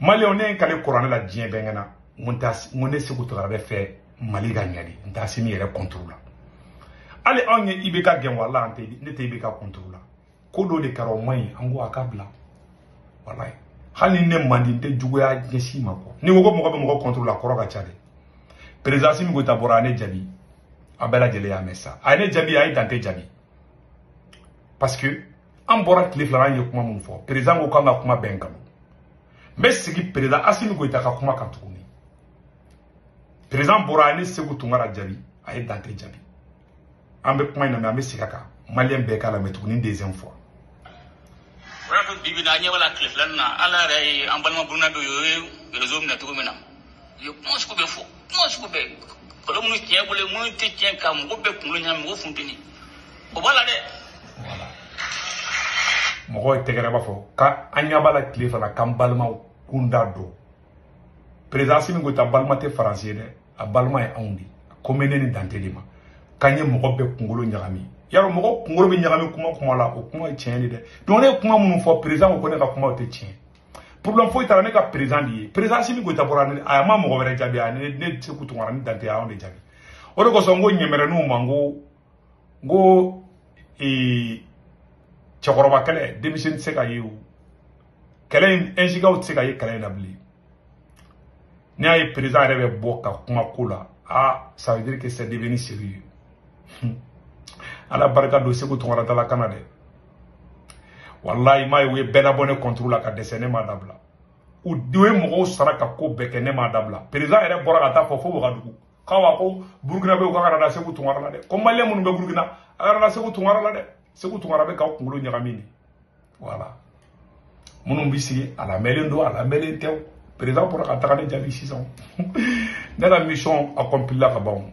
maliyɛnw ne ye n kale kuranɛ la diɲɛ bɛnkɛ na n t'a n ko ne segu tagara bɛ fɛ mali ka ɲɛ de n t'a sini yɛrɛ kɔnturu la hali anw ye i bɛ ka gɛn wala ne tɛ i bɛ ka kɔnturu la ko dɔ de kɛra o man ɲi an ko a ka bila walayi hali ni ne man di n tɛ juguya ɲɛsin ma kɔ n'i ko ko mɔgɔ bɛ mɔgɔ kɔnturu la kɔrɔ ka ca dɛ perezansi min ko ta bɔra a ne jaabi a bɛɛ lajɛlen y'a mɛn sa a ye ne jaabi a ye dante jaabi parce que an bɔra tile fila an ye kuma minnu fɔ perezan ko k'an ka kuma bɛn kanu n bɛ sigi perezan asimi goyita ka kuma kan tuguni perezan bɔra a ye ne segu tunkara jaabi a ye dante jaabi an bɛ kuma in lamɛn an bɛ segin a kan maliyɛn bɛɛ k'a lamɛn tuguni dezɛn fɔ o y'a to bibi in na an ɲɛ b'a la tile filanin na ala yɛrɛ ye an balima buruna dɔ ye o ye rezo minɛ cogo min na u ye kuma sugu bɛɛ fɔ kuma sugu bɛɛ kɔlɔ minnu tiɲɛ bolo ye minnu tɛ tiɲɛ ka mɔgɔ bɛɛ kunkolo ɲɛna mɔgɔ funteni o b'a la dɛ mɔgɔ ye tɛgɛrɛ b'a fɔ ka an ɲɛ b'a la tile fana k'an balimaw kun da don perezansi min ko ta balima tɛ faransi ye dɛ a balima ye anw de ko mɛ ne ni dante de ma k'an ye mɔgɔ bɛɛ kunkolo ɲagami yarɔ mɔgɔ kunkolo bɛ ɲagami kuma kuma la o kuma ye tiɲɛ de dɛ donc ne ye kuma minnu fɔ perezan ko ko ne ka kumaw tɛ tiɲɛ problème foyi t'a ne ka président de ye président simi goyita bɔra ne a ma mɔgɔ wɛrɛ jaabi a ne ne segu tunkara ni dante y'anw de jaabi o de kosɔn n ko ɲɛmɛrɛninw ma n ko n ko ee cɛkɔrɔba kɛlɛ denmisɛnnin tɛ se ka ye o kɛlɛ in ɛnsigaw tɛ se ka ye kɛlɛ in na bilen n'i y'a ye président yɛrɛ bɛ bɔ ka kuma ko la ah ça veut dire que c'est devenu sérieux ala barika don segu tunkaratala kana dɛ walayi m'a ye u ye bɛɛ labɔ ne kɔnturu la ka dɛsɛ ne m'a dabila u ye mɔgɔw sara ka ko bɛɛ kɛ ne m'a dabila perezan yɛrɛ bɔra ka taa fɔ fo wagadugu k'aw a ko burukina bɛ u ka karada segu tunkara la dɛ ko maliyɛn minnu bɛ burukina a karada segu tunkara la dɛ segu tunkara bɛ k'aw kunkolo ɲagami de wala minnu bɛ sigi a lamɛnlen don a lamɛnlen tɛ perezan bɔra ka taga ne jaabi sisan ne ka misɔn a kɔnpilila ka ban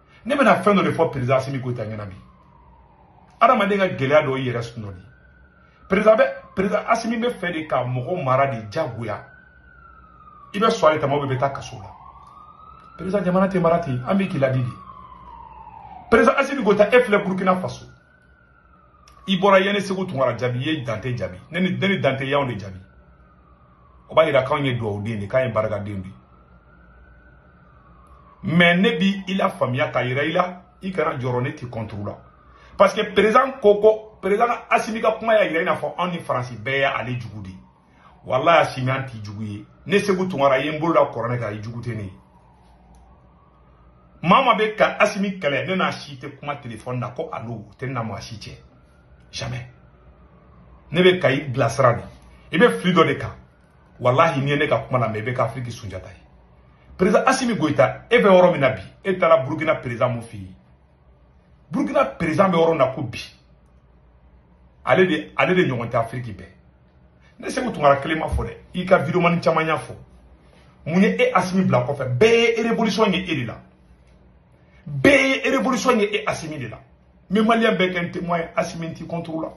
ne bɛna fɛn dɔ de fɔ perezan asimi goyita ɲɛna bi adamaden ka gɛlɛya dɔ i yɛrɛ sunɔ de perezan bɛ perezan asimi bɛ fɛ de ka mɔgɔ mara de jagoya i bɛ sɔn ale tama bɛ bɛ taa kaso la perezan jamana tɛ mara ten an bɛ k'i ladi de perezan asimi goyita e filɛ burukina faso i bɔra yanni segu tunkara jaabi i ye dante jaabi ne ni ne ni dante y'anw de jaabi o b'a yira k'anw ye dugawuden de k'an ye barikaden de mɛ ne bi i la faamuya k'a yira i la i kana jɔrɔ ne t'i kɔnturu la parce que perezan ko ko perezan asimi ka kuma y'a yira i n'a fɔ anw ni faransi bɛɛ y'ale jugu de ye wala y'a simi an t'i jugu ye ne segu tunkara ye n bolo da kɔrɔ ne kan i jugu tɛ ne ye maa ma bɛ ka asimi kɛlɛ ne n'a si tɛ kuma telefɔni na ko alo o tɛ ne na maa si cɛ jamais ne bɛ ka i bilasira de i bɛ fili dɔ de kan walahi n'i ye ne ka kuma lamɛn i bɛ kɛ afiriki sunjata ye perezan asimi goyita e bɛ yɔrɔ min na bi e taara burukina perezan mun fɛ yen burukina perezan bɛ yɔrɔ min na ko bi ale de ale de ɲɔgɔn tɛ afiriki bɛɛ ne segu tunkara kelen ma fɔ dɛ i ka videomani caman y'a fɔ mun ye e asimi bila kɔfɛ bɛɛ ye révolution ye e de la bɛɛ ye révolution ye e asimi de la mais maliyɛn bɛɛ kɛ n témoin ye asimi t'i contre la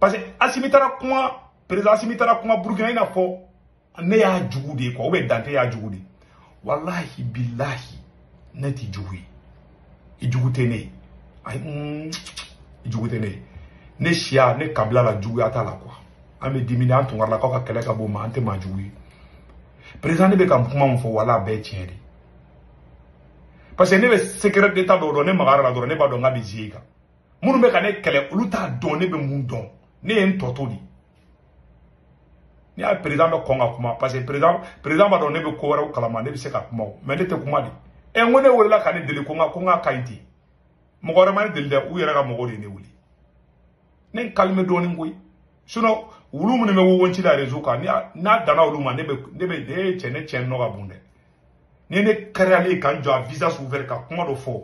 parce que asimi taara kuma président asimi taara kuma burukina i n'a fɔ ne y'a jugu de ye quoi ou bien dante y'a jugu de ye walahi bilahi ne t'i jugu ye i jugu tɛ ne ye ayi mm, i jugu tɛ ne ye ne siya ne kabila la juguya t'a la quoi an bɛ dimini an tunkaralakaw ka kɛlɛ ka bon ma an tɛ maa jugu ye président ne bɛ ka kuma min fɔ wala a bɛɛ tiɲɛ de ye parce que ne bɛ secret d'état dɔw dɔn ne magara la dɔrɔn ne b'a dɔn n k'a bɛ zie kan minnu bɛ ka ne kɛlɛ olu t'a dɔn ne bɛ mun dɔn ne ye n tɔ to de ye n'i y'a ye président bɛ kɔn ka kuma parce que président président b'a dɔn ne bɛ ko wɛrɛw kalama ne bɛ se ka kuma o mais ne tɛ kuma de ɛ n ko ne welela ka ne deli ko n ka ko n ka ka ɲi ten mɔgɔ wɛrɛ ma ne deli dɛ u yɛrɛ ka mɔgɔw de ye ne wuli ne n kalime dɔɔnin koyi sinon wulu minnu bɛ wowoncila réseau kan n'a danna olu ma ne bɛ ne bɛ ne cɛ ne cɛ nɔ ka bon dɛ ni ne kariyalen ye ka n jɔ a visage ouvert ka kuma dɔ fɔ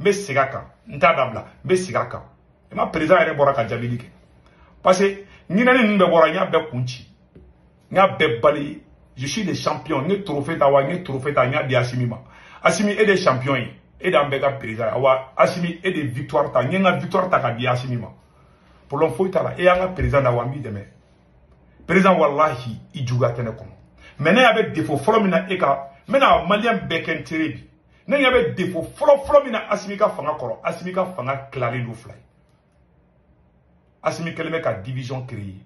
n bɛ segin a kan n t'a dabila n bɛ segin a kan i ma président yɛrɛ bɔra ka jaabili kɛ parce que ɲinɛni ninnu bɛɛ bɔra n y'a bɛɛ kun ci n y'a bɛɛ bali je suis le champion n ye trophée ta wa n ye trophée ta n y'a di Asimi ma Asimi e de ye champion ye e de y'an bɛɛ ka président ye awa Asimi e de ye victoire ta n ye n ka victoire ta ka di Asimi ma problème foyi t'a la e y'an ka président da wa n b'i dɛmɛ président wallahi i juguya tɛ ne kɔnɔ mais ne y'a bɛ defo fɔlɔ min na e ka n bɛna maliyɛn bɛɛ kɛ n tere bi ne ɲɛ bɛ defo fɔlɔ fɔlɔ min na asimi ka fanga kɔrɔ asimi ka fanga tilalen don fila ye asimi kɛlen bɛ ka division créer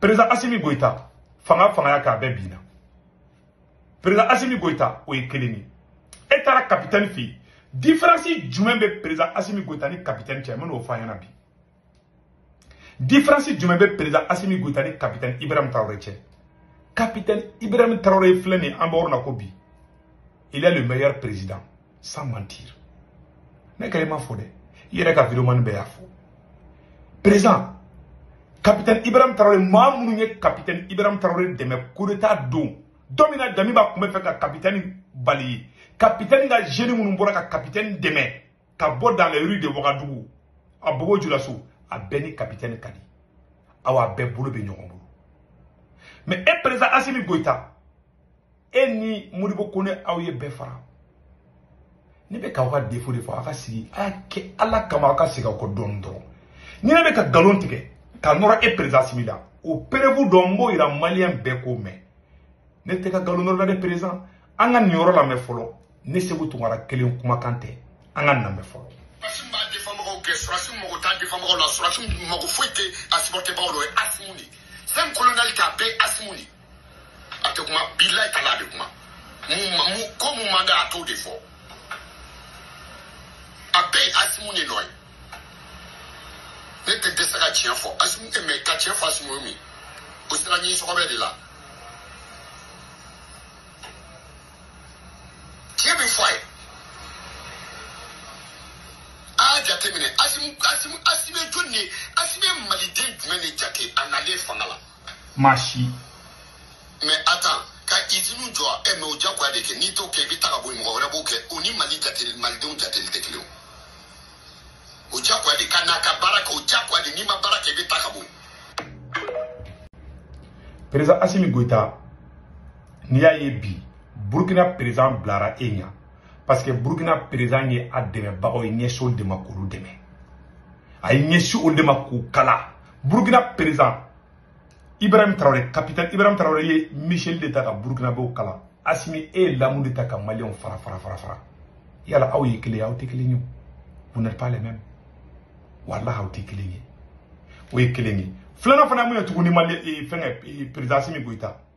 président asimi goyita fanga fangaya k'a bɛɛ binna président asimi goyita o ye kelen ye e taara capitaine fɛ yen différence jumɛn bɛ président asimi goyita ni capitaine cɛ n bɛn'o fɔ a ɲɛna bi Différence jumɛn bɛ président Assimi Goïta ni capitaine Ibrahim Traoré cɛ capitaine Ibrahim Traoré filɛ nin an bɛ yɔrɔ ko bi il est le meilleur président sans mentir ne kɛlen ma fɔ dɛ i yɛrɛ ka videomani bɛɛ y'a fɔ président capitaine Ibrahim Traoré maa minnu ye capitaine Ibrahim Traoré dɛmɛ coup d'état don don min na Damiba tun bɛ fɛ ka capitaine bali ye capitaine ka jeune minnu bɔra ka capitaine dɛmɛ ka bɔ dans les rues de Ouagadougou a bobo Julaso a bɛɛ ni capitaine ka di aw a bɛɛ bolo bɛ ɲɔgɔn bolo mais e président Assimi Goïta e ni Modibo Kone aw ye bɛɛ fara ne bɛ k'aw ka défaut de fɔ aw ka sigi a y'a kɛ Ala kama aw ka segin aw kɔ dɔɔni dɔrɔn ni ne bɛ ka nkalon tigɛ ka nɔrɔ e président Assimi la o perebu dɔ n b'o yira maliyɛn bɛɛ k'o mɛn ne tɛ ka nkalon nɔrɔ la dɛ président an ka nin yɔrɔ lamɛn fɔlɔ ne segu tunkara kelen kumakan tɛ an ka namɛ fɔlɔ surasi b'a defanbagaw kɛ surasi mago t'a defanbagaw la surasi mago foyi tɛ a sipɔrɔtɛbagaw la o ye asimu de fɛn kolonɛli k'a bɛɛ ye asimu de a tɛ kuma bilayi t'a la a bɛ kuma ko mun man d'a a t'o de fɔ a bɛɛ ye asimu de nɔ ye ne tɛ dɛsɛ ka tiɲɛ fɔ asimu tɛ mɛ ka tiɲɛ fɔ asimu ye min o sera ɲin sɔgɔbɛ de la tiɲɛ bɛ fɔ a ye a y'a jateminɛ asimu asimu asime jɔn de asime maliden jumɛn de jate a nalen fanga la. maa si. mɛ a tan ka izinu jɔ ɛ eh, mɛ o jagoya de kɛ n'i t'o kɛ i bɛ taa ka bɔ yen mɔgɔ wɛrɛ b'o kɛ o ni mali jate malidenw jateli tɛ kelen o jagoya de ka n'a ka baara kɛ o jagoya de n'i ma baara kɛ i bɛ taa ka bɔ yen. perezan asimi goyita. n'i y'a ye bi burukina perezan bilara e ɲa parce que burukina perezan ye a dɛmɛbagaw ye ɲɛsi olu de ma k'olu dɛmɛ a ye ɲɛsi olu de ma k'u kala burukina perezan ibrahim tarawele capitaine ibrahim tarawele ye michel de ta ka burukinabew kala asimi e ye lamu de ta ka maliyɛnw fara fara fara fara yala aw ye kelen ye aw tɛ kelen ye vous n'êtes pas les mêmes walahi aw tɛ kelen ye o ye kelen ye filanan fana mun ye tuguni mali fɛngɛ perezan asimi goyita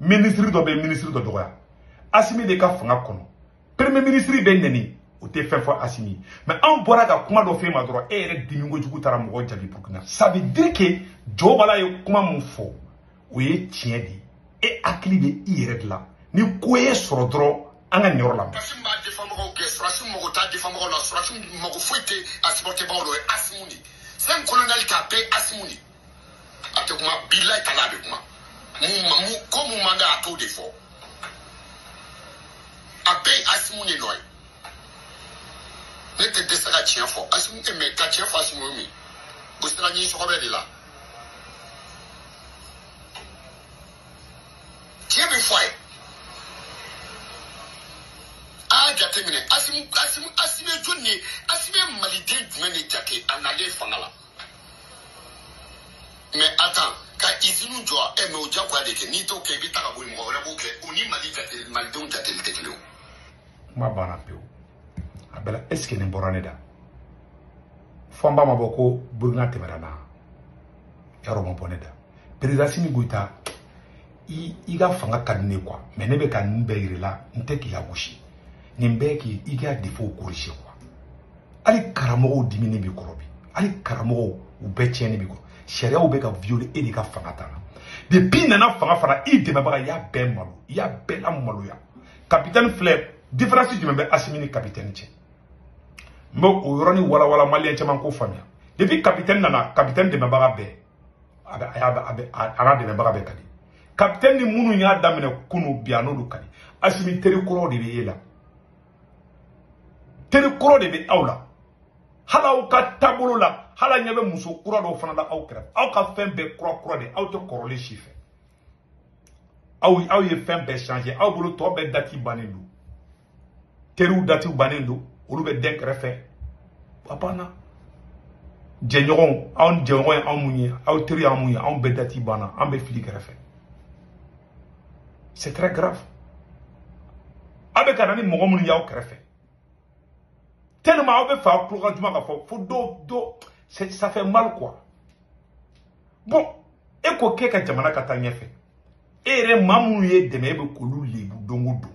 minisiri dɔ bɛ minisiri dɔ dɔgɔya asimi de ka fanga kɔnɔ premier minisiri bɛ nɛni o tɛ fɛn fɔ asimi mɛ anw bɔra ka kuma dɔ f'e ma dɔrɔn e yɛrɛ dimi kojugu taara mɔgɔ jaabi burukina ça veut dire que jɔbala ye kuma min fɔ o ye tiɲɛ de ye e hakili bɛ i yɛrɛ de la ni ko ye sɔrɔ dɔrɔn an ka nin yɔrɔ la asimi b'a defamɔgɔw gɛn surasi mago t'a defamɔgɔw la surasi mago foyi tɛ asibɔtɛbagaw la o ye asimu de ye sɛn kolonɛli k'a bɛɛ asimu de ye a tɛ kuma bilayi tala a bɛ kuma mu ko mun man d'a t'o de fɔ a bɛɛ ye asimu de nɔ ye ne tɛ dɛsɛ ka tiɲɛ fɔ asimu tɛ mɛ ka tiɲɛ fɔ asimu ye min o sera ɲɛ sɔgɔ bɛ de la tiɲɛ bɛ fɔ a ye a y'a jateminɛ asimu asimu asimu ye jɔni ye asimu ye maliden jumɛn de jate a nalen fanga la. mɛ atan ka izinu jɔ ɛ mɛ o jagoya de kɛ n'i t'o kɛ i bɛ ta ka bɔ yen mɔgɔ wɛrɛ b'o kɛ o ni mali jate malidenw jateli tɛ kelen o. kuma banna pewu a bɛɛ la esike nin bɔra ne da fɔ n b'a ma bɔ ko burukina tɛmɛra na yarɔ ma bɔ ne da perezidansi ni goyita i i ka fanga ka di ne ye kuwa mɛ ne bɛ ka nin bɛɛ yir'i la n tɛ k'i lagosi nin bɛɛ k'i i ka defow korisi kuwa hali karamɔgɔw dimini b'i kɔrɔ bi hali karamɔgɔw u bɛɛ tiɲɛni b'i kɔrɔ sariyaw bɛ ka viole e de ka fanga ta la depuis i nana fanga fara i dɛmɛbaga i y'a bɛɛ malo i y'a bɛɛ la maloya kapitɛni filɛ diferansi jumɛn bɛ asimi ni kapitɛni cɛ n bɛ o yɔrɔnin walawala maliyɛn caman ko faamuya depuis kapitɛni nana kapitɛni dɛmɛbaga bɛɛ a bɛ a y'a a bɛ a n'a dɛmɛbaga bɛɛ ka di kapitɛni ni minnu y'a daminɛ kunu bi a n'olu ka di asimi teri kɔrɔw de bɛ e la teri kɔrɔ de bɛ aw la hali aw ka taabolo la hali an ɲɛ bɛ muso kura dɔw fana la aw kɛrɛfɛ aw ka fɛn bɛɛ kura kura de aw tɛ kɔrɔlen si fɛ aw aw ye fɛn bɛɛ changer aw bolo tɔ bɛɛ dati bannen don teriw datiw bannen don olu bɛ den kɛrɛfɛ a banna jɛɲɔgɔnw anw jɛɲɔgɔn ye anw mun ye aw teri y'an mun ye anw bɛɛ dati banna an bɛ fili kɛrɛfɛ c'est très grave aw bɛ ka na ni mɔgɔ minnu y'aw kɛrɛfɛ tellement aw bɛ fɛ aw tulo ka juma ka fɔ fo dɔ dɔ ça fait mal quoi bon e ko k'e ka jamana ka taa ɲɛfɛ e yɛrɛ maa minnu ye dɛmɛ e bɛ k'olu lebu don o don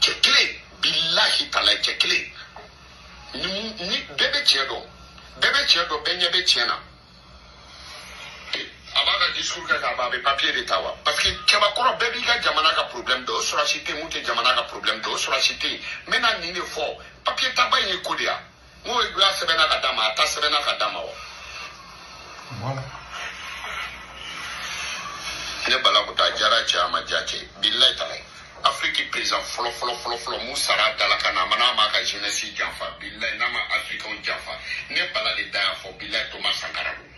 cɛ kelen bilahi tala cɛ kelen ni bɛɛ bɛ tiɲɛ dɔn bɛɛ bɛ tiɲɛ dɔn bɛɛ ɲɛ bɛ tiɲɛ na a b'a ka discours kɛ k'a ban a bɛ papier de ta wa parce que cɛbakɔrɔ bɛɛ b'i ka jamana ka problème dɔn o sɔrɔsi tɛ yen mun tɛ jamana ka problème dɔn o sɔrɔsi tɛ yen n bɛna nin de fɔ papier taba in ye ko de ya n ko dula sɛbɛnna ka d'a ma a ta sɛbɛnna ka d'a ma wa ne balakuta a jara cɛ a ma ja cɛ bilayi talayi afiriki perezan fɔlɔ fɔlɔ fɔlɔ fɔlɔ mun sara dala ka na a ma n'a ma ka jenɛsi janfa bilayi n'a ma afirikanw janfa ne bala de da y'a fɔ bilayi toma sankara don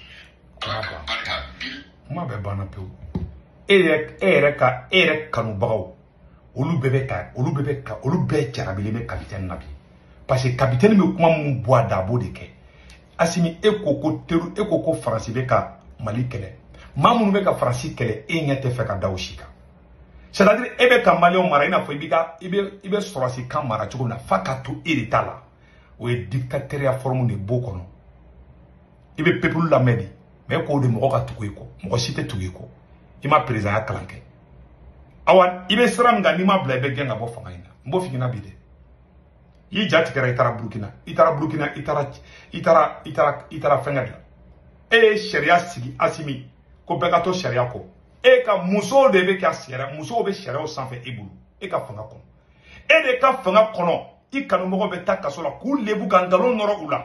ala ka barika bil kuma bɛɛ banna pewu e yɛrɛ e yɛrɛ ka e yɛrɛ kanubagaw olu bɛɛ bɛ ka olu bɛɛ bɛ ka olu bɛɛ jarabilen bɛ kapitɛni na bi parce que kapitɛni bɛ kuma minnu bɔ a da a b'o de kɛ asimi e ko ko teru e ko ko faransi bɛ ka mali kɛlɛ maa minnu bɛ ka faransi kɛlɛ e ɲɛ tɛ fɛ ka da o si kan c'est à dire e bɛ ka maliyɛnw mara i n'a fɔ i bɛ ka i bɛ i bɛ sɔrɔsi kan mara cogo min na f'a ka to e de ta la o ye dictateur ya forme de b'o kɔnɔ i bɛ pepulu lamɛn de mɛ e k'o de mɔgɔ ka tugu i kɔ mɔgɔ si tɛ tugu i kɔ i ma perezanya kalan kɛ awa i bɛ sira min kan n'i ma bila i bɛ gɛn ka bɔ fanga in na n b'o f'i ɲɛna bi dɛ i y'i ja tigɛra i taara burukina i taara burukina i taara i taara i taara i taara fɛngɛ de la e ye sariya sigi asimi ko bɛɛ ka to sariya kɔ e ka musow de bɛ ka sariya musow bɛ sariyaw sanfɛ e bolo e ka fanga kɔnɔ e de ka fanga kɔnɔ i kanumɔgɔ bɛ taa kaso la k'u lebu ka nkalon nɔrɔ u la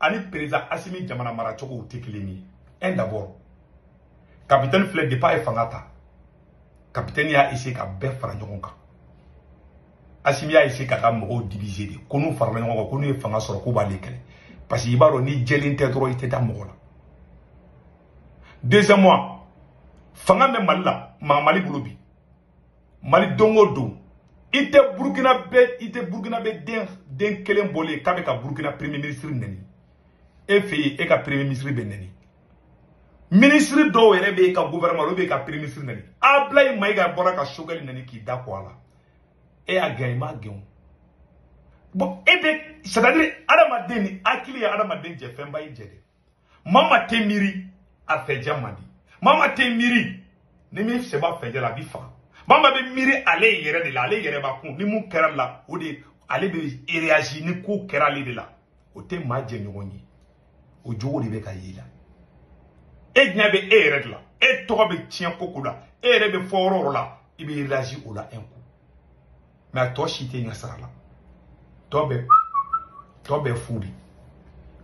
ani perezida asimi jamana maracogow tɛ kelen ye un d'abord kapitɛni filɛ depuis a ye fanga ta kapitɛni y'a ese ka bɛɛ fara ɲɔgɔn kan asimi y'a ese k'a ka mɔgɔw divize de ko n'u farala ɲɔgɔn kan ko n'u ye fanga sɔrɔ k'u b'ale kɛlɛ parce que i b'a dɔn ni jɛlen tɛ dɔrɔn i tɛ da mɔgɔ la deuxièmement fanga bɛ mali la maa mali bolo bi mali don o don i tɛ burukina bɛ i tɛ burukina bɛ den den kelen bɔlen k'a bɛ ka burukina premier ministre nɛni e fɛ yen e ka premier ministre bɛ nɛni minisiri dɔw yɛrɛ bɛ e ka gouvernement olu bɛ ka premier ministre nɛni ablayi mayiga bɔra ka sogɛli nɛni k'i da kɔ a la e y'a gɛn i m'a gɛn o bɔn e bɛ c'est à dire adamaden ni hakili ye adamaden jɛ fɛnba y'i jɛ de mama tɛ miiri a fɛjɛ man di mama tɛ miiri ni min sɛ b'a fɛjɛ la a b'i faga mama bɛ miiri ale yɛrɛ de la ale yɛrɛ b'a kun ni mun kɛra la o de ale bɛ réagir ni ko kɛra ale de la o tɛ maa jɛ ɲɔgɔn ye o jogo de bɛ ka y'i la e ɲɛ bɛ e yɛrɛ de la e tɔgɔ bɛ tiɲɛ ko ko la e yɛrɛ bɛ fɔ yɔrɔ o yɔrɔ la i bɛ réagir o la un coup mɛ a tɔ si tɛ ɲɛ sara la tɔ bɛɛ tɔ bɛɛ fu de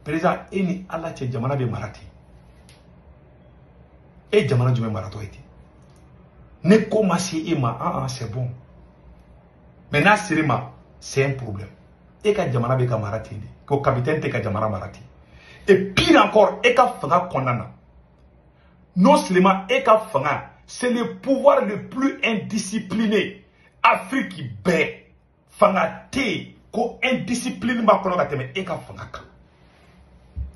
perezan e ni ala cɛ jamana bɛ mara ten e jamana jumɛn maratɔ ye ten ni ko ma se e ma an an c'est bon mɛ n'a sere ma c'est un problème e ka jamana bɛ ka mara ten de ko capitaine tɛ ka jamana mara ten et pire encore e ka fanga kɔnɔna na non seulement e ka fanga c'est le pouvoir le plus indiscipliné afiriki bɛɛ fanga tɛ yen ko indiscipline b'a kɔnɔ ka tɛmɛ e ka fanga kan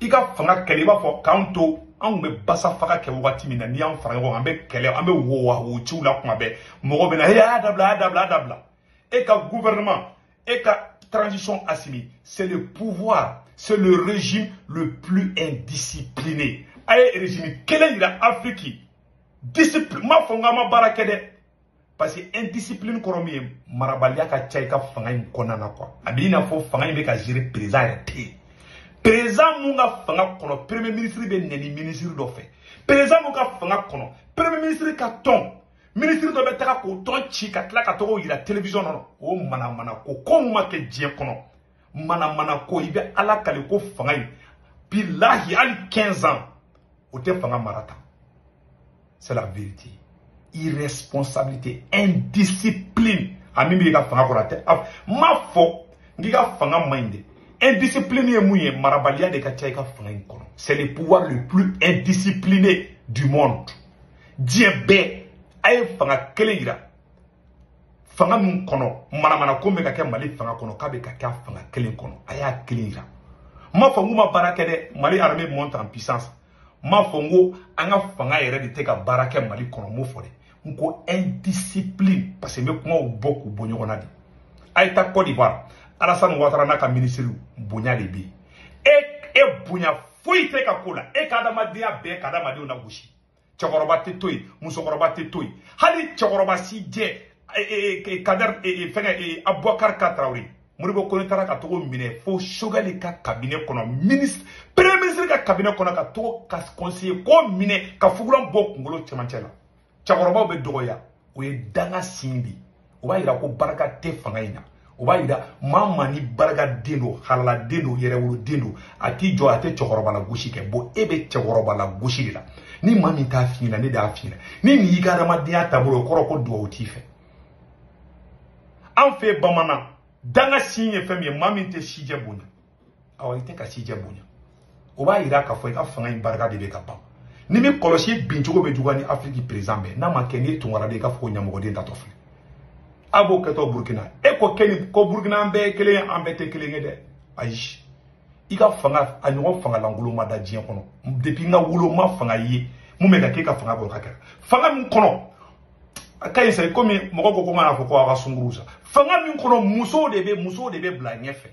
i ka fanga kɛlɛ i b'a fɔ k'an to anw bɛ basa faga kɛ wagati min na n'i y'an fara ɲɔgɔn kan an bɛ kɛlɛ an bɛ wo wa wo ciw la kuma bɛɛ mɔgɔ bɛ na e y'a dabila a y'a dabila a dabila e ka gouvernement e ka transition asimi c'est le pouvoir c'est le régime le plus indiscipliné a ye régime kelen yira afiriki discipline n b'a fɔ n k'an ma baara kɛ dɛ parce que indiscipline kɔrɔ min ye marabaliya ka ca i ka fanga in kɔnɔna na quoi a b'i n'a fɔ fanga in bɛ ka gérer président yɛrɛ tɛ yen président mun ka fanga kɔnɔ premier ministre bɛ nɛni ministre dɔ fɛ président mun ka fanga kɔnɔ premier ministre ka tɔn ministre dɔ bɛ taga k'o tɔn ci ka tila ka tɔgɔ yira télévision kɔnɔ o manamana ko ko mun ma kɛ diɲɛ kɔnɔ manamana ko i bɛ ala kale ko fanga ye bilahi hali 15 ans o tɛ fanga mara ta c'est la vérité irresponsabilité indiscipline a min b'i ka fanga kɔrɔ a tɛ a m'a fɔ n k'i ka fanga man ɲi dɛ indiscipline ye mun ye marabaliya de ka ca i ka fanga in kɔnɔ c'est le pouvoir le plus indiscipliné du monde diɲɛ bɛɛ a ye fanga kelen yira fanga min kɔnɔ manamana ko bɛ ka kɛ mali fanga kɔnɔ k'a bɛ ka kɛ a fanga kelen kɔnɔ a y'a kelen jira n m'a fɔ n k'u ma baara kɛ dɛ mali armée monte en puissance n m'a fɔ n ko an ka fanga yɛrɛ de tɛ ka baara kɛ mali kɔnɔ n b'o fɔ dɛ n ko indiscipline parce que n bɛ kumaw bɔ k'u bɔ ɲɔgɔn na de a ye taa cote d'ivoire alasani watara n'a ka minisiriw bonya de bɛ yen e e bonya foyi tɛ ka ko la e ka adamadenya bɛɛ ka adamadenw na gosi cɛkɔrɔba tɛ to yen musokɔrɔba tɛ to yen hali cɛkɔrɔba si jɛ kadɛri e, e, e, fɛngɛ abubakari ka tarawele moribo kone taara ka togo minɛ fo sogɛli ka kabinɛ kɔnɔ minisiri premier minisiri ka kabinɛ kɔnɔ ka togo ka kɔnsiye k'o minɛ ka fugulan bɔ kunkolo cɛmancɛ la cɛkɔrɔbaw bɛ dɔgɔya o ye danga sin de ye o b'a yira ko barika tɛ fanga in na o b'a yira maa maa ni barika den don halaladen don yɛrɛwoloden don a t'i jɔ a tɛ cɛkɔrɔba la gosi kɛ bon e bɛ cɛkɔrɔba la gosi de la ni maa min t'a fiɲɛ na ne de y'a fiɲɛ na ni nin y'i ka adamadenya taabolo o kɔrɔ ko duwawu t'i fɛ an fɛ bamanan danga sin ye fɛn min ye maa min tɛ sijɛ bonya awa i tɛ ka cijɛ bonya o b'a yira k'a fɔ i ka fanga in barika de bɛ ka ban ni min kɔlɔsi bin cogo bɛ juguya ni afiriki perezan bɛɛ n'a ma kɛ n'i tungara de i k'a fɔ ko ɲɛmɔgɔden tatɔ filɛ a b'o kɛtɔ burukina e ko kɛli ko burukina an bɛɛ ye kelen ye an bɛɛ tɛ kelen ye dɛ ayi i ka fanga a ɲɔgɔn fangalankolon ma da diɲɛ kɔnɔ depuis n ka wolo ma fanga ye mun bɛ ka k'e ka fanga bɔ ka kɛra fanga min kɔnɔ a ka ɲi sa komi mɔgɔ ko ko n ka na fɔ ko aw ka sunkuru sa fanga min kɔnɔ musow de bɛ musow de bɛ bila ɲɛfɛ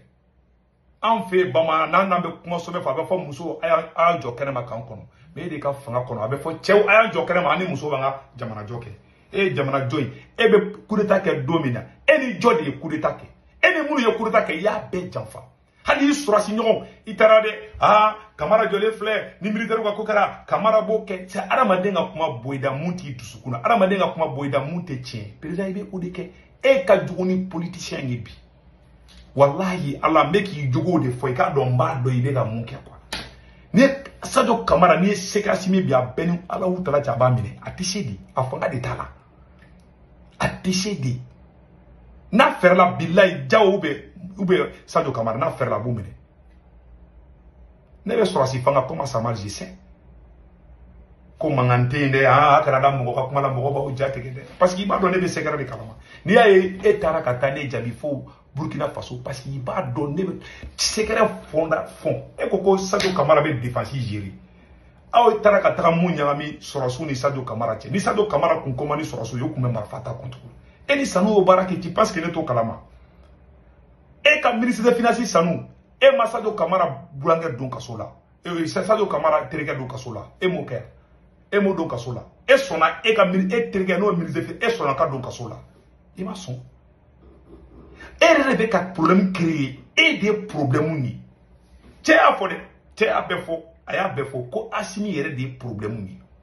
anw fɛ yen bamanan n'an n'an bɛ kuma sɛbɛn fɔ a bɛ fɔ musow a y'a jɔ kɛnɛma k'an kɔnɔ mɛ e de ka fanga kɔnɔ a bɛ fɔ cɛw a y'a jɔ kɛnɛma ani musow b'an ka jamanajɔ kɛ e ye jamanajɔ ye e bɛ kudeta kɛ don min na e ni jɔ de ye kudeta kɛ e ni minnu ye kudeta kɛ i y'a bɛɛ janfa hali i surasi ɲɔgɔn i taara dɛ aa kamara jɔlen filɛ ni militɛriw ka ko kɛra kamara b'o kɛ cɛ adamaden ka kuma boyida mun t'i dusukun na adamaden ka kuma boyida mun tɛ tiɲɛ perezan i bɛ o de kɛ e ka jugu ni politisiyɛn ye bi walahi ala n bɛ k'i jogow de fɔ i k'a dɔn n b'a dɔn i bɛ ka mun kɛ kuwa ni ye sajo kamara n'i ye sekasi min bi a bɛɛ ni ala y'u tala cɛ a b'a minɛ a tɛ se de a fanga de t'a la a tɛ se de n'a fɛrɛla bilayi jawo bɛ u bɛ sajo kamara n'a fɛrɛla a b'u minɛ ne bɛ sɔrɔsi fanga kɔma sama jisɛn ko mankan tɛ yen dɛ aa a kana da mɔgɔ ka kuma la mɔgɔ b'aw ja tigɛ dɛ parce que i b'a dɔn ne bɛ sɛgɛrɛ de kalama n'i y'a ye e taara ka taa ne jaabi fo burkina faso parce que i b'a dɔn ne bɛ sɛgɛrɛ fɔnda fɔn e ko ko sadio kamara bɛ defansi gere aw taara ka taga mun ɲagami sɔrɔsiw ni sadio kamara cɛ ni sadio kamara kun kɔma ni sɔrɔsiw ye o tun bɛ marifa ta kun tugun e ni sanu y'o baara kɛ ci parce que ne t'o kalama e ka ministre de finance sanu e ma sadio kamara burankɛ don kaso la e, sadio kamara terikɛ don kaso la e m'o kɛ e m'o don kaso la e sɔnna e ka e terikɛ n'o ye minisiri e sɔnna ka don kaso la i ma sɔn e yɛrɛ de bɛ ka problème créer e de ye problème ye cɛ y'a fɔ dɛ cɛ y'a bɛɛ fɔ a y'a bɛɛ fɔ ko asimi yɛrɛ de ye problème ye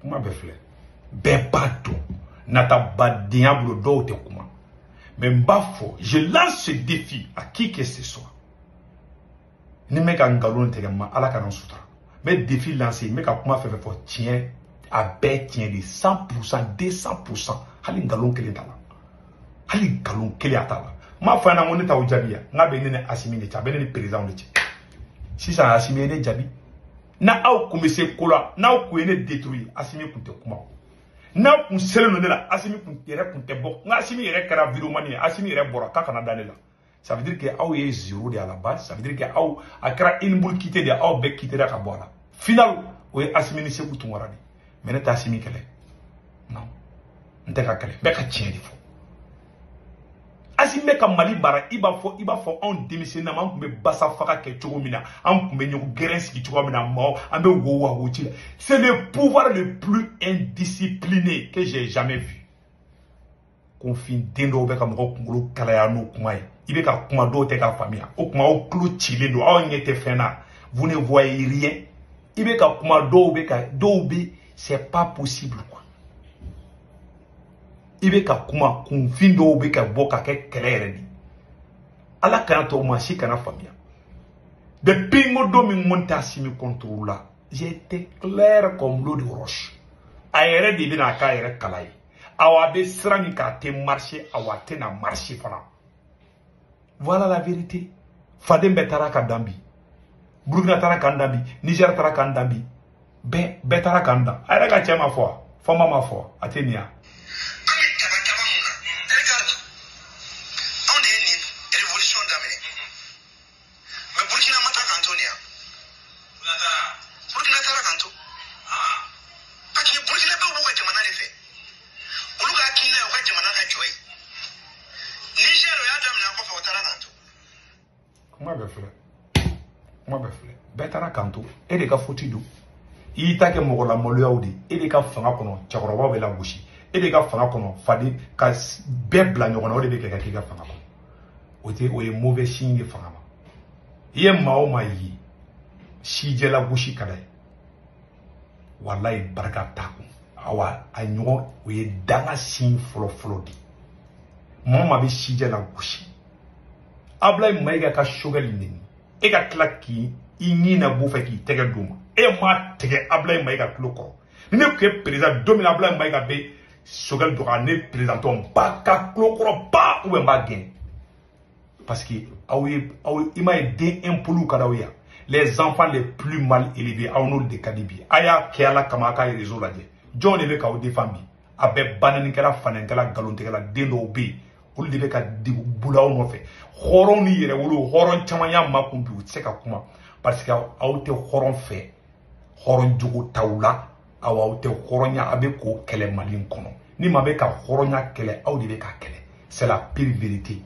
kuma bɛɛ filɛ bɛɛ b'a dɔn natabadenya bolo dɔw tɛ kuma mɛ n b'a fɔ je lance ce défi à qui que ce soit ni n bɛ ka nkalon tigɛ ma ala kana n sutura n bɛ défi lance n bɛ ka kuma fɛn fɛn fɔ tiɲɛ a bɛɛ tiɲɛ de 100 pourcent 200 pourcent hali nkalon kelen t'a la hali nkalon kelen a t'a la n b'a fɔ yan na ko ne t'aw jaabi yan n k'a bɛ ne ni asimi de cɛ a bɛ ne ni perezanw de cɛ sisan asimi ye ne jaabi na aw kun bɛ se ko la n'aw kun ye ne détruire asimi kun tɛ kuma n'aw kun selen don ne la asimi kun yɛrɛ kun tɛ bɔ n ka asimi yɛrɛ kɛra videomani ye asimi yɛrɛ bɔra k'a kana da ne la ça veut dire que aw ye zero de à la base ça veut dire que aw a kɛra une boule quittée de aw bɛɛ quittera ka bɔ a la final o ye asimi ni segu tunkara de mais ne t'a asimi kɛlɛ non n tɛ ka kɛlɛ bɛɛ ka tiɲɛ de fɔ asi bɛ ka mali mara i b'a fɔ i b'a fɔ anw denmisɛnnin an tun bɛ basa faga kɛ cogo min na an tun bɛ ɲɔgɔn gɛrɛn sigi cogo min na maaw an bɛ wo wa wo ci la c'est le pouvoir le plus indiscipliné que j'ai jamais vu kunfin den dɔw bɛ ka mɔgɔ kunkolo kalaya n'o kuma ye i bɛ ka kuma dɔw tɛ k'a faamuya o kuma aw tulo cilen don aw ɲɛ tɛ fɛn na vous ne voyez rien i bɛ ka kuma dɔw bɛ ka dɔw bɛ c'est pas possible quoi i bɛ ka kuma kunfin dɔw bɛ ka bɔ ka kɛ kɛlɛ yɛrɛ de ala kana to maa si kana faamuya depuis n ko don min ko n t'a simi kɔntoro la j'étais clair comme l'eau de roche a yɛrɛ de bɛna a k'a yɛrɛ kala ye awa a bɛ siran min k'a tɛ marché awa a tɛna marché fana voilà la vérité faden bɛɛ taara ka dan bi burukina taara kan dan bi nizɛri taara kan dan bi bɛɛ bɛɛ taara kan dan a yɛrɛ ka cɛ ma fɔ wa fɔnba ma fɔ a tɛ nin ya i ta kɛ mɔgɔ la maloyaw de e de ka fanga kɔnɔ cɛkɔrɔbaw bɛ la gosi e de ka fanga kɔnɔ faden ka bɛɛ bila ɲɔgɔn na o de bɛ kɛ ka k'i ka fanga kɔnɔ o tɛ o ye mauvais signe ye fanga ma i ye maa o maa ye sijɛla gosi ka d'a ye walayi barika t'a kun awa a ɲɔgɔn o ye danga sin fɔlɔfɔlɔ de ye maa maa bɛ sijɛla gosi abulayi mayiga ka sogɛli neni e ka tila k'i i ɲin na b'o fɛ k'i tɛgɛ d'o ma e m'a tigɛ abulayi mayiga tulo kɔrɔ ni ne tun ye perezan don min na abulayi mayiga bɛ sogɛli dɔgɔya ne perezantɔ n b'a ka tulo kɔrɔ ba ubiyɛn n b'a gɛn parce que aw ye aw i m'a ye den impolu ka d'aw ye yan les enfants les plus mal élevés aw n'olu de ka di bi a y'a kɛ ala kama a ka réseau lajɛ jɔn de bɛ k'aw défend bi a bɛɛ banannikɛla fanɛnkɛla galontigɛla den dɔw bɛ yen olu de bɛ ka digu bula aw nɔfɛ hɔrɔn ni yɛrɛ wolo hɔrɔn caman y'a makun bi u tɛ se ka kuma parce que aw tɛ hɔrɔn fɛ hɔrɔn jogo t'aw la aw aw tɛ hɔrɔnya a bɛ k'o kɛlɛ mali in kɔnɔ ni ma bɛ ka hɔrɔnya kɛlɛ aw de bɛ ka kɛlɛ c'est la pire vérité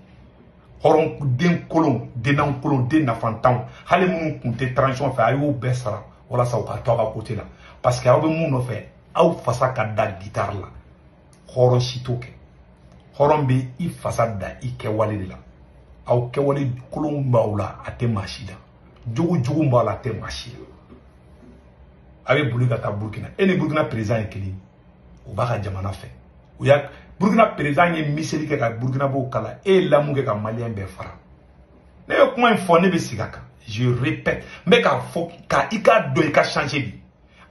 hɔrɔn den kolon dennan kolon den nafantanw hali minnu kun tɛ transition fɛ a y'o bɛɛ sara walasa u ka to a ka kote la parce que aw bɛ mun nɔfɛ aw fasa ka da guitare la hɔrɔn si t'o kɛ hɔrɔn bɛ i fasa da i kɛwale de la aw kɛwale kolonw b'aw la a tɛ maa si da jogo jugu b'a la a tɛ maa si la a bɛ boli ka taa burukina e ni burukina perezan ye kelen o b'a ka jamana fɛ u y'a burukina perezan ye miseli kɛ ka burukinabow kala e ye lamu kɛ ka maliyɛn bɛɛ fara ne bɛ kuma in fɔ ne bɛ sigi a kan je répète n bɛ k'a fɔ ka i k'a dɔn i ka changer de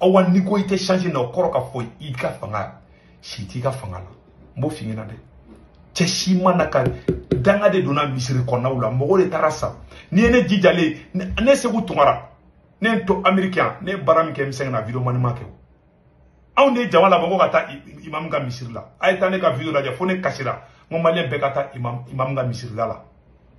awa n'i ko i tɛ changer na o kɔrɔ k'a fɔ i ka fanga si t'i ka fanga la n b'o f'i ɲɛna dɛ cɛ si ma na ka danga de donna misiri kɔnɔnaw la mɔgɔw de taara sa n'i ye ne jijalen ne segu tungara ne ye to ameriki yan ne ye baara min kɛ n bɛ se ka na video manima kɛ o anw de ye jama labɔ ko ka taa imamu ka misiri la a ye taa ne ka video lajɛ fo ne kasira n ko maliyɛn bɛɛ ka taa imamu ka misirila la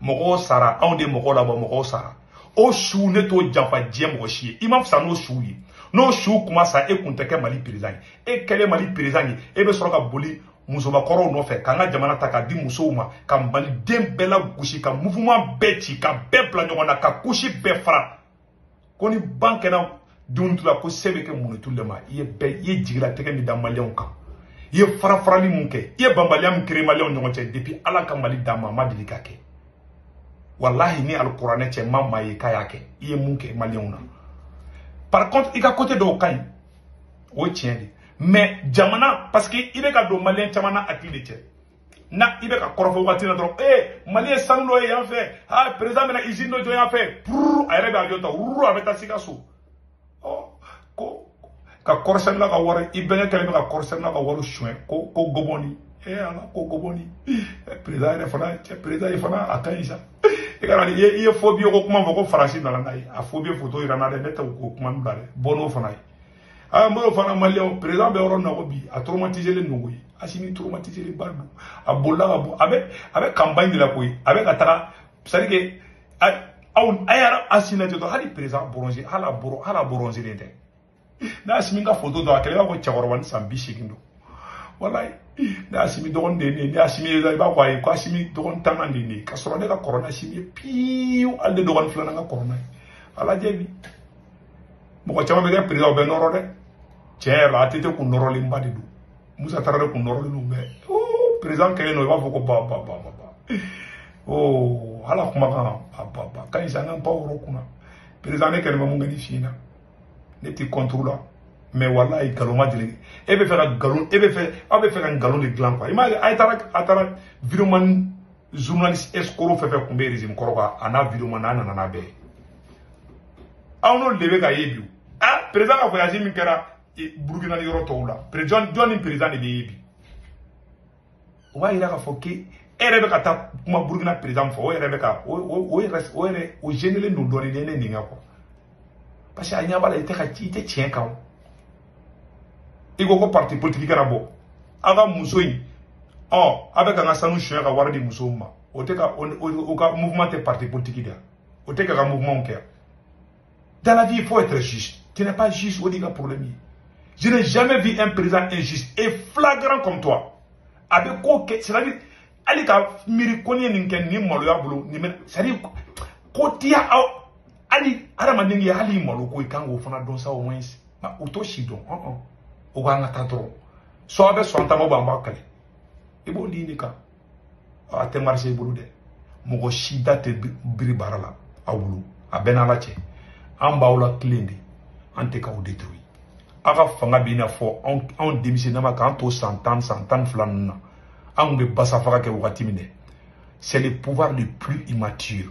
mɔgɔw sara anw de ye mɔgɔw labɔ mɔgɔw sara o suw ne t'o janfa diɲɛ mɔgɔ si ye i ma fisa n'o suw ye n'o suw kuma sa e kun tɛ kɛ mali perezan ye e kɛlen mali perezan ye e bɛ sɔrɔ ka boli musobakɔrɔw nɔfɛ k'an ka jamana ta ka di musow ma ka maliden bɛɛ la gosi ka mouvement bɛɛ ci ka bɛɛ bila ɲɔgɔn na ka kusi bɛɛ fara ko ni ban kɛra denw tula ko se bɛ kɛ munitulu de ma i ye bɛɛ i ye jigilatigɛ min da maliyɛnw kan i ye farafarali min kɛ i ye banbaliya min kere maliyɛnw ɲɔgɔn cɛ depuis ala ka mali d'a ma a ma deli ka kɛ walahi ni alikuranɛ cɛ ma maa ye k'a y'a kɛ i ye mun kɛ maliyɛnw na par contre i ka kote dɔw ka ɲi o tiɲɛ de mais jamana parce que i bɛ ka don maliyɛn caman na hakili de cɛ na i bɛ ka kɔrɔfɔ waati na dɔrɔn ee eh, mali ye sanu dɔ ye yan fɛ aa perezan bɛna izini dɔ jɔ yan fɛ pururu a yɛrɛ bɛ avion ta wururu a bɛ taa sikaso ɔ ko ka kɔrɔsɛnila ka wari i bɛnkɛ kɛlen bɛ ka kɔrɔsɛnila ka wari suɲɛ ko ko gɔbɔni ee eh, ala ko gɔbɔni eh, perezan yɛrɛ fana cɛ perezan ye fana a ka ɲi sa i kana i ye i ye fɔbiye ko kuma fɔ ko faransi nana n'a ye a fɔbiye foto yira n na dɛ ne tɛ o kuma bila dɛ bɔ n'o fana ye a ah, m'o fana maliyɛnw perezan bɛ yɔrɔ nɔgɔ bi a toromatizelen don koyi asini toromatizelen ba don a bolila ka bɔ a bɛ a bɛ kanpaɲi de la koyi a bɛ ka taga sadike aw a yɛrɛ asini lajɛ dɔrɔn hali perezan bɔrɔnze hali a bɔrɔ hali a bɔrɔnzelen tɛ n'a asimi ka foto dɔn a kɛlɛ b'a fɔ cɛkɔrɔba ni san bi seegin don walayi ne asimi dɔgɔnin de ye ne ye ne asimi ye i b'a fɔ a ye ko asimi dɔgɔnin tannan de ye ne ye ka sɔrɔ ne ka kɔrɔ ni asimi ye piyewu hali ne dɔgɔnin filanan ka kɔrɔ n'a ye a lajɛ bi mɔgɔ caman bɛ kɛ perezan u bɛ nɔrɔ dɛ tiɲɛ yɛrɛ la a tete kun nɔrɔlenba de don musa tarawele kun nɔrɔlen don bɛɛ perezan kɛlen don i b'a fɔ ko ba ba ba ba ba oo hala kumakan ba ba ba ka ɲi sa an ka ba wɔrɔ kunna perezan ne kɛlen bɛ mun kɛ ni fiɲɛ na ne ti kɔnturu la mɛ walayi nkalon ma deli e bɛ fɛ ka nkalon e bɛ fɛ aw bɛ fɛ ka nkalon de dilan kuwa i m'a ye a taara a taara videomani journaliste escoro fɛn fɛn tun bɛ régime kɔrɔ kan a n'a video ma n'a nana n'a bɛɛ aw n'olu de bɛ ka ye bi ah président ka voyage min kɛra burukina ni yɔrɔ tɔw la président jɔn ni président de bɛ ye bi o b'a yira k'a fɔ ke e yɛrɛ bɛ ka taa kuma burukina président fɔ o yɛrɛ bɛ ka o o yɛrɛ o yɛrɛ o gênelen don dɔɔnin ne nin ka kɔ parce que a ɲɛ b'a la i tɛ ka i tɛ tiɲɛ kan o i ko ko parti politiki kana bɔ aw ka muso in ɔ a bɛ ka n ka sanu suɲɛ ka wari di musow ma o tɛ ka o ka mouvement tɛ parti politiki de o tɛ ka ka mouvement kɛ dans la vie il faut être juste tu n'es pas juste o de ka problème ye je n'ai jamais vu un président injuste et flagrant comme toi a bɛ ko kɛ c'est à dire hali ka miiri ko n'i ye nin kɛ nin maloya bolo nin bɛ c'est à dire ko tiya aw hali hadamaden ye hali malo ko i kan k'o fana dɔn sa au moins nka u t'o si dɔn ɔn o k'an ka taa dɔrɔn sɔn bɛ sɔn tama b'an b'a kɛlɛ i b'o di ne kan a tɛ marise i bolo dɛ mɔgɔ si da tɛ biri baara la a wolo a bɛɛ n'ala cɛ an b'aw la tilen de an tɛ k'aw detruyi aw ka fanga b'i n'a fɔ anw denmisɛnnama k'an to san tan san tan ni fila ninnu na an tun bɛ basafaga kɛ wagati min dɛ c'est le pouvoir le plus immature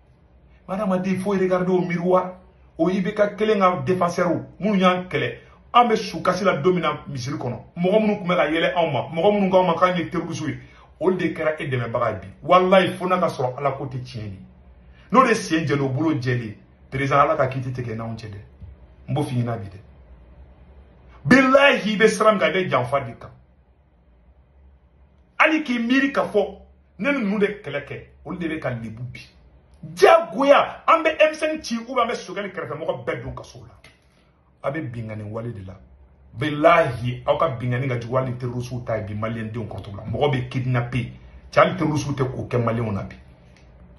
hadamaden fo regarde o miroir o ibk kelen ka défenseur minnu y'an kɛlɛ an bɛ su kasi la don min na misiri kɔnɔ mɔgɔ minnu tun bɛ ka yɛlɛ anw ma mɔgɔ minnu k'anw ma k'an ye terroriste ye olu de kɛra e dɛmɛbaga ye bi walayi fo n'a ka sɔrɔ ala ko tɛ tiɲɛ de n'o de sen jɛlen o bolo jɛlen perezan ala ka kiti tɛ kɛ n'anw cɛ dɛ n b'o f'i ɲɛna bi dɛ bilahi i bɛ siran ka i bɛ janfa de kan hali k'i miiri ka fɔ ne ni ninnu de kɛlɛ kɛ olu de bɛ ka lebu bi diyagoya an bɛ emisɛnni ci ubiyɛn an bɛ sogɛli kɛrɛfɛmɔgɔ bɛɛ don kaso la a bɛ binkanni wale de la belahi aw ka binkanni ka jugu hali terorisiw ta ye bi maliyɛndenw kɔrɔtɔ la mɔgɔ bɛ kidinape cɛ hali terorisiw tɛ k'o kɛ maliyɛnw na bi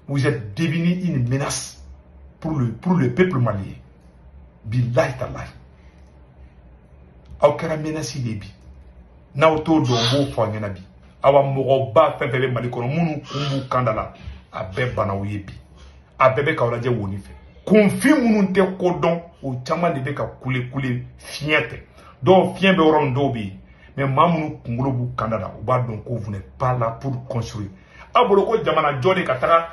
Vous êtes devenu une menace pour le, pour le peuple malien. Billahi tallah. Aw kɛra menace de bi. N'aw t'o dɔn n b'o fɔ a ɲɛna bi. Aw ka mɔgɔba fɛn fɛn bɛ Mali kɔnɔ minnu kun b'u kan da la a bɛɛ banaw ye bi. A bɛɛ bɛ k'aw lajɛ woni fɛ. Kunfin minnu tɛ ko dɔn o caman de bɛ ka kule kule fiɲɛ tɛ. Dɔw fiɲɛ bɛ yɔrɔ min dɔw bɛ yen mais maa minnu kunkolo b'u kan da la u b'a dɔn ko vous n'êtes pas là pour construire. aw bolo ko jamana jɔ de ka taga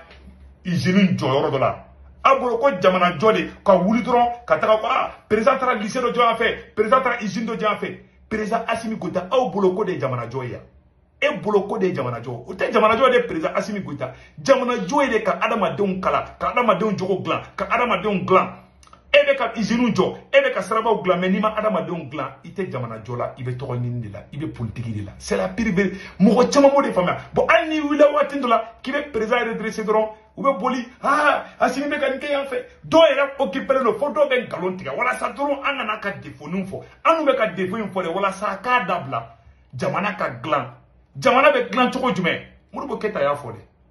izini jɔyɔrɔ dɔ la aw bolo ko jamana jɔ de ka wuli dɔrɔn ka taga ko aa perezan taara lise dɔ jɔ an fɛ perezan taara izini dɔ jɔ an fɛ perezan asimi goyita aw bolo ko de ye jamana jɔ ye yan e bolo ko de ye jamana jɔ o tɛ jamana jɔ de perezan asimi goyita jamana jɔ ye de ka adamadenw kala ka adamadenw jogo dilan ka adamadenw dilan e bɛ ka iziniw jɔ e bɛ ka sirabaw dilan mɛ n'i ma adamadenw dilan i tɛ jamana jɔ la i bɛ tɔgɔ ɲini de la i bɛ politiki de la c'est la pire bere mɔgɔ caman b'o de faamuya bon hali n'i wulila waati dɔ la k'i bɛ perezan yɛrɛ drese dɔrɔn u bɛ boli aa asimi bɛ ka nin kɛ yan fɛ dɔw yɛrɛ okipelen don fo dɔw bɛ nkalon tigɛ walasa dɔrɔn an kana ka defoniw fɔ an n'u bɛ ka defo in fɔ de walasa a k'a dabila jamana ka dilan jamana bɛ dilan cogo jumɛn moribo keta y'a fɔ dɛ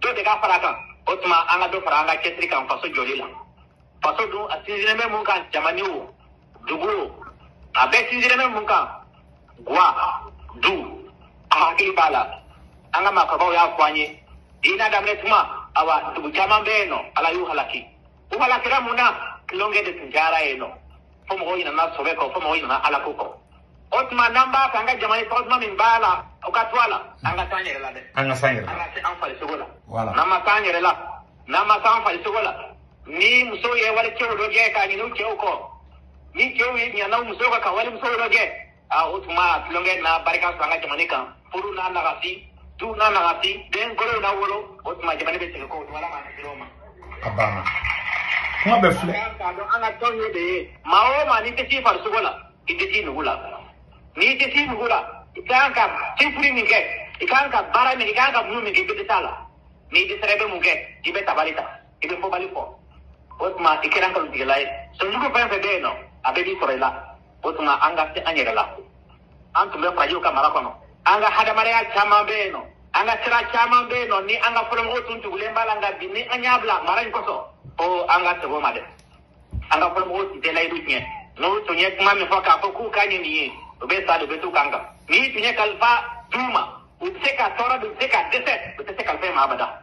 to de ka fara kan o tuma an ka dɔ fara an ka cɛsiri kan faso jɔli la faso dun a sinsinnen bɛ mun kan jamani o dugu o a bɛɛ sinsinnen bɛ mun kan guwa du a hakili b'a la an ka maakɔrɔbaw y'a fɔ an ye diinɛ daminɛ tuma awa dugu caman bɛ yen nɔ ala y'u halaki kuma latigɛ mun na tulonkɛ de tun cayara yen nɔ fo mɔgɔw ɲinana sɔbɛ kɔ fo mɔgɔw ɲinana ala ko kɔ o tuma n'an b'a fɛ an ka jama ye tɔgɔ duman min b'a la o ka to a la an ka taa an yɛrɛ la dɛ an ka s'an yɛrɛ la an ka se an farisogo la Voilà. n'an ma s'an yɛrɛ la n'an ma s'an farisogo la ni musow ye wale cɛw dɔ kɛ k'a ɲini u cɛw kɔ ni cɛw ye ɲana u musow kan ka wale musow dɔ kɛ aa o tuma tulonkɛ na barika sɔrɔ an ka jamana kan furu n'a nagasi du n'a nagasi den kolo na wolo o tuma jamana bɛ segin kɔ o tuma ala ma sigi o ma a banna kuma bɛ filɛ k'a dɔn an ka tɔn ye de ye maa o maa n'i tɛ s'i farisogo la i tɛ s'i nugu la n'i tɛ s'i nugu la i ka kan ka sifuri min kɛ i ka kan ka baara min kɛ i ka kan ka mun min kɛ i bɛ t'a la n'i tɛ sɛbɛn mun kɛ i bɛ tabali ta i bɛ fɔbali fɔ o tuma i kɛra nkalontigɛla ye sonjugu fɛn fɛn bɛ yen nɔ a bɛɛ b'i sɔrɔ i la o tuma an ka se an yɛrɛ la an tun bɛ farajiw ka mara kɔnɔ an ka hadamadenya caman bɛ yen nɔ an ka sira caman bɛ yen nɔ ni an ka fɔlɔmɔgɔw tun tugulen b'a la nka bi ni an y'a bila mara in kosɔn ko an ka sɛbɛn ma dɛ an ka fɔlɔmɔgɔw tun tɛ layidu tiɲɛ n'u tun ye kuma min fɔ k'a fɔ k'u ka ɲi nin ye u bɛ sa de bɛ t'u kan kan n'i tun ye kalifa d'u ma u tɛ se ka tɔɔrɔ de u tɛ se ka dɛsɛ u tɛ se kalifa in ma abada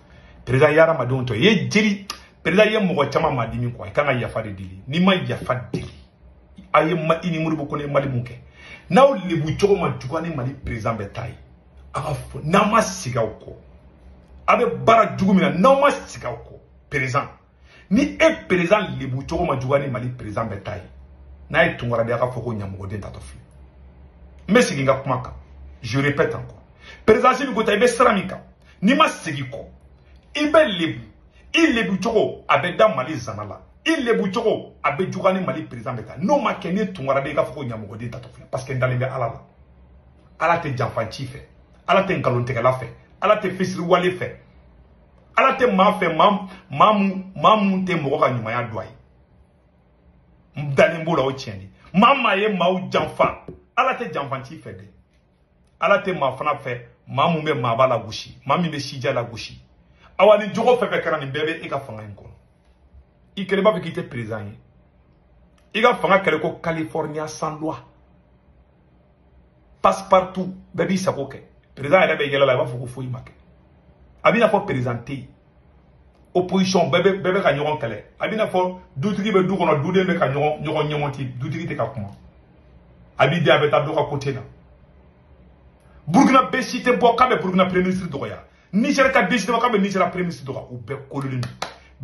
perezida ye hadamadenw tɔ ye jeli perezida ye mɔgɔ caman ma dimi kuwa i kan ka yafa de deli n'i ma yafa deli a ye ma i ni moribo kɔnɔ ye mali mun kɛ n'aw lebu cogo ma juguya ni mali perezan bɛ ta ye a ka fɔ n'aw ma sigaw kɔ a bɛ baara jugu min na n'aw ma sigaw kɔ perezan ni e perezan lebu cogo ma juguya ni mali perezan bɛɛ ta ye n'a ye tunkara de y'a ka fɔ ko ɲamɔgɔden tatɔ filɛ n bɛ segin n ka kuma kan je répète encore perezansi bɛ ko ta i bɛ sira min kan n'i ma segin kɔ i bɛ lebu i lebu cogo a bɛ da mali zana la i lebu cogo a bɛ juguya ni mali perezan bɛ ta n'o ma kɛ ni tunkara de i k'a fɔ ko ɲamɔgɔden tatɔ filɛ parce que n dalen bɛ ala la ala tɛ janfa ci fɛ ala tɛ nkalontigɛla fɛ ala tɛ fisiriwale fɛ ala tɛ maa fɛ maa maa mun maa mun tɛ mɔgɔ ka ɲumanya don a ye n dalen b'o la o tiɲɛ de maa maa ye maaw janfa ala tɛ janfa t'i fɛ dɛ ala tɛ maa fana fɛ maa mun bɛ maaba lagosi maa min bɛ sija lagosi awa ni jogo fɛn fɛn kɛra nin bɛɛ bɛ e ka fanga in kɔnɔ i kɛlen b'a fɛ k'i tɛ perezan ye i ka fanga kɛlɛ ko california san loi passepartout bɛɛ b'i sago kɛ président yɛrɛ bɛ yɛlɛ la i b'a fɔ ko foyi ma kɛ a bɛna fɔ président tɛ yen opposition bɛɛ bɛ bɛɛ bɛ ka ɲɔgɔn kɛlɛ a bɛna fɔ dutigi bɛ du kɔnɔ duden bɛ ka ɲɔgɔn ɲɔgɔn ɲɔgɔn ti dutigi tɛ ka kuma a b'i di a bɛ taa dɔ ka kote la burukina bɛɛ si tɛ bɔ k'a bɛ burukina premier ministre dɔgɔya nizɛri ka bɛɛ si tɛ bɔ k'a bɛ nizɛri premier ministre dɔgɔya u bɛɛ kololen don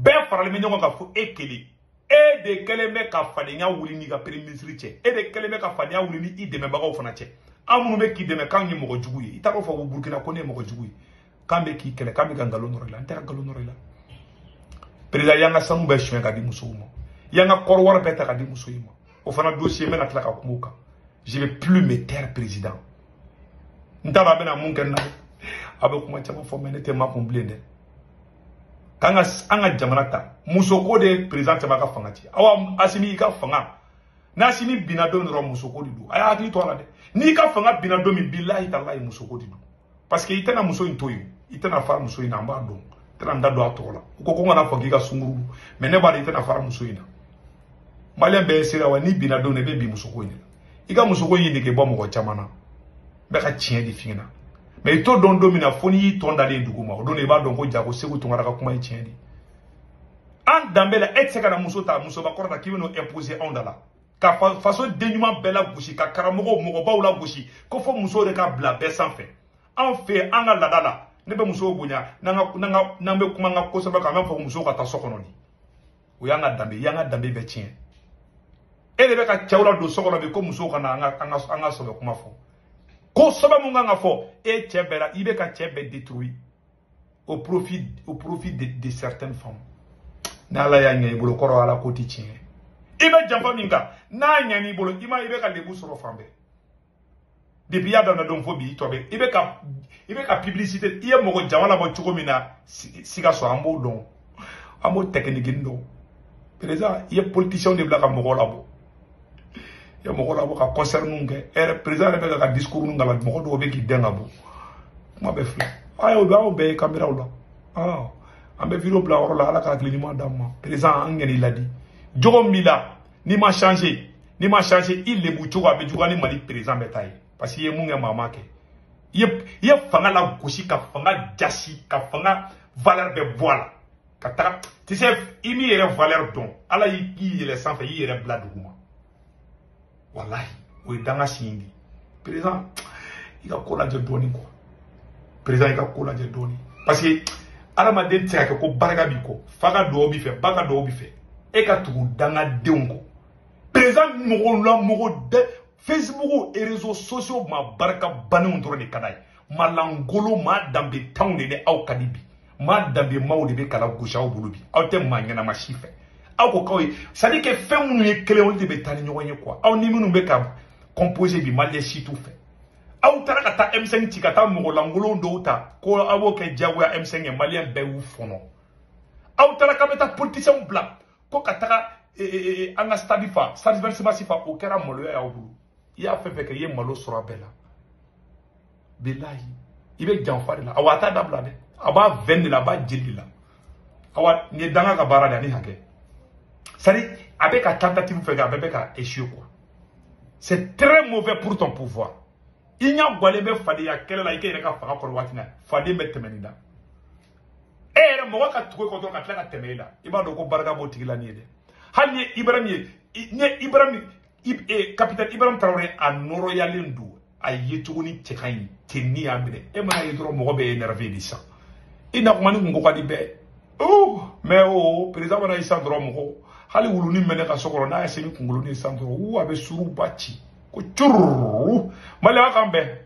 bɛɛ faralen bɛ ɲɔgɔn kan fo e kelen e de kɛlen bɛ ka fadenya wuli n'i ka premier ministre cɛ e de kɛlen bɛ ka fadenya wuli ni i dɛmɛbagaw fana cɛ an minnu bɛ k'i dɛmɛ k'anw ye mɔgɔ jugu ye i t'a dɔn fɔ ko burukina ko ne ye mɔgɔ jugu ye k'an bɛ k'i kɛlɛ k'an bɛ ka nkalon nɔrɔ i la n tɛ ka nkalon nɔrɔ i la perezida y'an ka sanu bɛɛ suɲɛ ka di musow ma y'an ka kɔrɔ wari bɛɛ ta ka di muso in ma o fana dossier n bɛna tila ka kuma o kan je vais plus me taire président n t'a dɔn a bɛna mun kɛ n na a bɛ kuma caman fɔ mɛ ne tɛ makun bilen dɛ k'an ka an ka jamana ta musoko de ye perezan caman ka fanga ci awa asimi i ka fanga n'asimi binna don dɔrɔn musoko de don a y'a hakili to a la dɛ n'i ka fanga binna don min bilahi talahi musoko de don parce que i tɛna muso in to yen i tɛna fara muso in na an b'a dɔn i tɛna n da don a tɔgɔ la u ko ko n kana fɔ k'i ka sunguru mɛ ne b'a dɔn i tɛna fara muso in na maliyɛn bɛɛ ye seereya wa n'i binna don na i bɛ bin musoko in de la i ka musoko in de kɛ bɔ mɔgɔ caman na n bɛ ka tiɲɛ de f'i ɲɛna mɛ i t'o dɔn don min na fo n'i y'i tɔn dalen dugu ma o don de i b'a dɔn ko ja ko segu tunkara ka kuma ye tiɲɛ de an danbe la e tɛ se ka na muso ta musoba kɔrɔ ta k'i bɛ n'o imposer anw da la ka faso den ɲuman bɛɛ lagosi ka karamɔgɔw mɔgɔbaw lagosi ko fo musow de ka bila bɛɛ sanfɛ anw fɛ yen an ka laada la ne bɛ musow bonya n'an bɛ kuma an ka kosɛbɛ kan an b'a fɔ ko musow ka taa so kɔnɔ de o y'an ka danbe y'an ka danbe bɛɛ tiɲɛ e de bɛ ka cɛw la don so kɔnɔ bi ko musow kana an ka an ka an ka sɔbɛ kuma fɔ ko sɔbɛ mun kan ka fɔ e cɛ bɛɛ la i bɛ ka cɛ bɛɛ détruire au profit au profit de, de certaines femmes n'ala y'a ɲɛ i bolo kɔrɔ ala ko ti tiɲɛ i bɛ janfa min kan n'a ɲɛn'i bolo i ma i bɛ ka lebu sɔrɔ fan bɛɛ depuis y'a daminɛ don fo bi tɔ bɛ i bɛ ka i bɛ ka publicité i ye mɔgɔ jama labɔ cogo min na Sikaso an b'o dɔn an b'o tɛkinikini dɔn président i ye politiciens de bila ka mɔgɔ labɔ i ye mɔgɔ labɔ ka concert ninnu kɛ e yɛrɛ président yɛrɛ bɛ ka ka discours ninnu kalan mɔgɔ dɔw bɛ k'i dɛn ka bɔ kuma bɛ filɛ an y'o dɔn an y'o bɛɛ ye kameraw la aa an bɛ video bila yɔrɔ la ala ka hakili ɲuman d'an ma président an ŋɛn'i ladi jogo min b'i la n'i ma changer n'i ma changer i lebu cogo a bɛ juguya ni mali président bɛɛ ta ye parce que i ye mun kɛ maa ma kɛ i ye i ye fanga la gosi ka fanga jasi ka fanga valeur bɛɛ bɔ a la ka taga tu sais i m'i yɛrɛ valeur dɔn ala y'i yɛlɛ sanfɛ i y'i yɛrɛ bila duguma walahi o ye danga siɲɛ de ye président i ka ko lajɛ dɔɔni quoi président i ka ko lajɛ dɔɔni parce que adamaden tɛ se ka kɛ ko barika b'i kɔ fa ka dugawu b'i fɛ ba ka dugawu b'i fɛ e ka tugu dangadenw kɔ président mɔgɔw la mɔgɔ dɛ facebook réseaux sociaux ma barika bannenw dɔrɔn de ka d'a ye malangolo maa danbe tanw de bɛ aw ka di bi maa danbe maaw de bɛ kala gosi aw bolo bi aw tɛ maa ɲɛnama si fɛ aw ko k'aw ye sadi kɛ fɛn minnu ye kelen olu de bɛ taa ni ɲɔgɔn ye kuwa aw ni minnu bɛ ka kɔnpose bi maliyɛn si t'u fɛ aw taara ka taa emisɛn ci ka taa mɔgɔlankolon dɔw ta ko aw b'o kɛ diyagoya emisɛn kɛ maliyɛn bɛɛ y'u fɔnɔ aw taara k'aw bɛ taa politisiyɛnw bila ko ka taga e, e, e, an ka stadi fa stadi vɛrisimasi fa o kɛra maloya y'aw bolo i y'a fɛn fɛn kɛ i ye malo sɔrɔ a bɛɛ la bilahi i bɛ janfa de la awa a t'a dabila dɛ a b'a vɛn de la a b'a jeli de la awa nin ye danga ka baara de ani hakɛ sari a bɛ ka tentative fɛ kɛ a bɛɛ bɛ ka échouer quoi c'est très mauvais pour ton pouvoir i ɲa gwalen bɛ fadenya kɛlɛ la i kɛ yɛrɛ ka faga kɔrɔ waati na faden bɛ tɛmɛ nin na e yɛrɛ mɔgɔ ka tugu e kɔ dɔrɔn ka tila ka tɛmɛ e la i b'a dɔn ko barika b'o tigi la ni ye dɛ hali ni ye ibrahim ye ni ye ibrahim kapitɛn eh, ibrahim tarawele a nɔrɔyalen don a ye cogo ni cɛ ka ɲi ten ni y'a minɛ e mana ye dɔrɔn mɔgɔ bɛ ye nɛrɛfe de san i nakumani kun ko ka di bɛɛ mɛ o perezan mana ye san dɔrɔn mɔgɔ hali wuluni mɛnɛ ka so kɔrɔ n'a ye se ni kunkolo ni san dɔrɔn uu a bɛ suruba ci ko cururu maliya kan bɛɛ